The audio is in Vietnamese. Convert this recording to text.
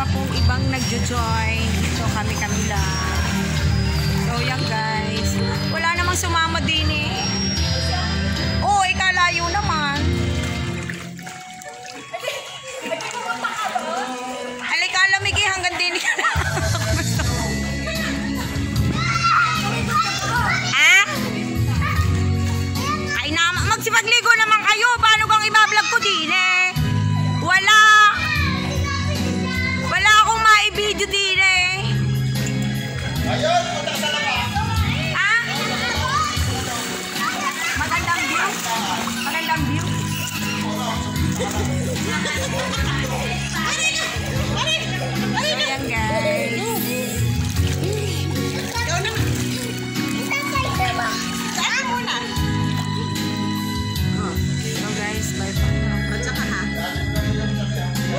pa pong ibang nagjo-join. So kami-kami lang. Ờ, Ở đây làm biếu